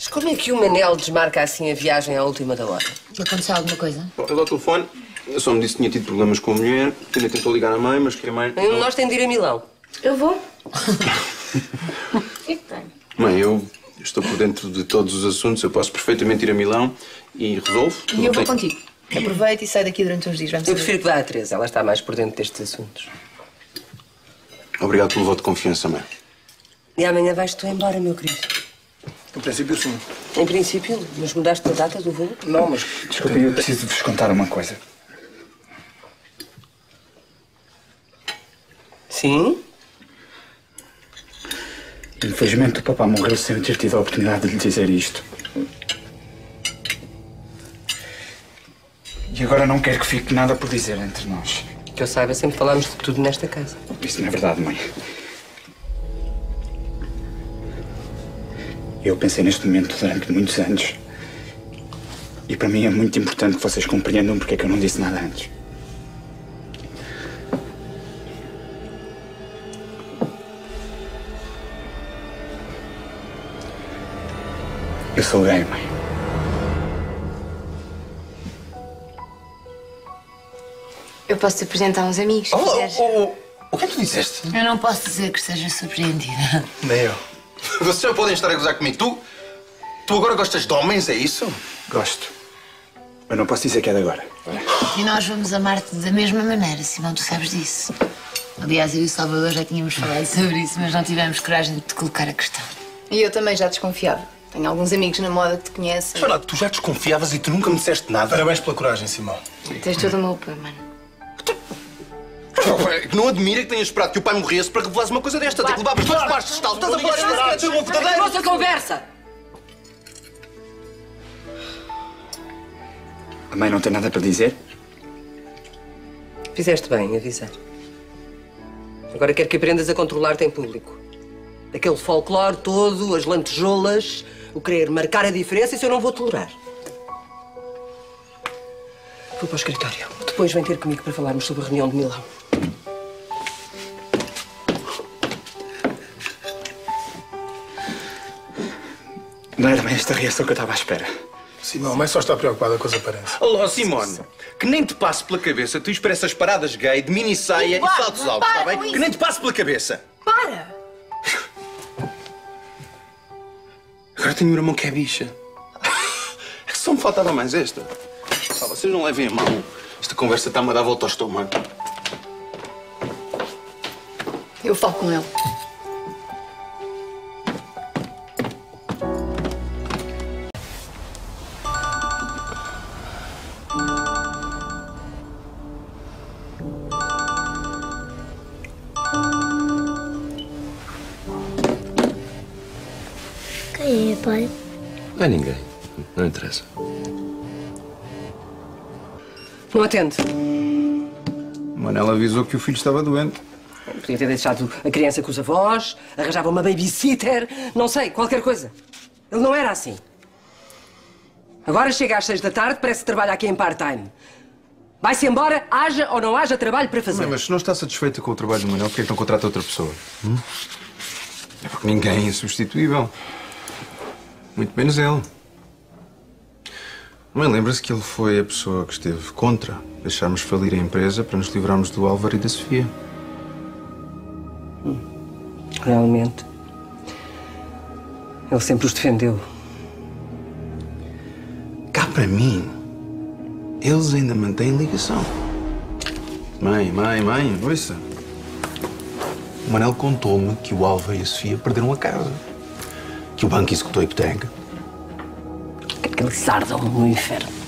Mas como é que o Manel desmarca assim a viagem à última da hora? Aconteceu alguma coisa? Ele ao telefone, eu só me disse que tinha tido problemas com a mulher, ainda tentou ligar à mãe, mas que a mãe... De Nós tem de ir a Milão. Eu vou. O que é que tem? Mãe, eu estou por dentro de todos os assuntos, eu posso perfeitamente ir a Milão e resolvo. E Não eu vou tem- contigo. Aproveita e sai daqui durante uns dias. Vamos Eu prefiro que vá a Teresa, ela está mais por dentro destes assuntos. Obrigado pelo voto de confiança, mãe. E amanhã vais tu embora, meu querido. Em princípio, sim. Em princípio, mas mudaste a data do voo? Não, mas Desculpem, eu preciso vos contar uma coisa. Sim? Infelizmente o papá morreu sem eu ter tido a oportunidade de lhe dizer isto. E agora não quero que fique nada por dizer entre nós. Que eu saiba, sempre falámos de tudo nesta casa. Isso não é verdade, mãe. Eu pensei neste momento durante muitos anos. E para mim é muito importante que vocês compreendam porque é que eu não disse nada antes. Eu sou gay, mãe. Eu posso te apresentar uns amigos, se Oh, quiseres. oh, oh, o que é que tu disseste? Eu não posso dizer que esteja surpreendida. Nem eu. Vocês já podem estar a gozar comigo. Tu, tu agora gostas de homens, é isso? Gosto. Eu não posso dizer que é de agora. E nós vamos amar-te da mesma maneira, Simão, tu sabes disso. Aliás, eu e o Salvador já tínhamos falado sobre isso, mas não tivemos coragem de te colocar a questão. E eu também já desconfiava. Tenho alguns amigos na moda que te conhecem. Espera lá, tu já desconfiavas e tu nunca me disseste nada. Parabéns pela coragem, Simão. Tens todo o meu apoio, mano. Não admira que tenhas esperado que o pai morresse para revelares uma coisa desta. Tem que levar para todos os baixos de tal. Estás a falar de uma verdadeira... Nossa conversa! A mãe não tem nada para dizer? Fizeste bem em avisar. Agora quero que aprendas a controlar-te em público. Aquele folclore todo, as lantejoulas, o querer marcar a diferença, isso eu não vou tolerar. Vou para o escritório. Depois vem ter comigo para falarmos sobre a reunião de Milão. Não era bem esta reação que eu estava à espera. Simão, a mãe só está preocupada com as aparências. Alô, Simone, que nem te passe pela cabeça tu ir para essas paradas gay de mini saia e Eduardo, saltos altos, está bem? Que nem te passe pela cabeça. Para! Agora tenho um irmão que é bicha. É que só me faltava mais esta. Vocês não levem a mão. Esta conversa está-me a dar volta ao estômago. Eu falo com ele. Quem é, pai? Não é ninguém. Não interessa. Não atende. Manela avisou que o filho estava doente. Podia ter deixado a criança com os avós, arranjava uma babysitter, não sei, qualquer coisa. Ele não era assim. Agora chega às seis da tarde, parece que trabalha aqui em part-time. Vai-se embora, haja ou não haja trabalho para fazer. Mãe, mas se não está satisfeita com o trabalho do Manel, por que é que não contrata outra pessoa? Hum? É porque ninguém é substituível. Muito menos ele. Mãe, lembra-se que ele foi a pessoa que esteve contra deixarmos falir a empresa para nos livrarmos do Álvaro e da Sofia. Realmente. Ele sempre os defendeu. Cá para mim, eles ainda mantêm ligação. Mãe, mãe, mãe, ouça. O Manel contou-me que o Álvaro e a Sofia perderam a casa. Que o banco executou a hipoteca. Que eles ardam no inferno.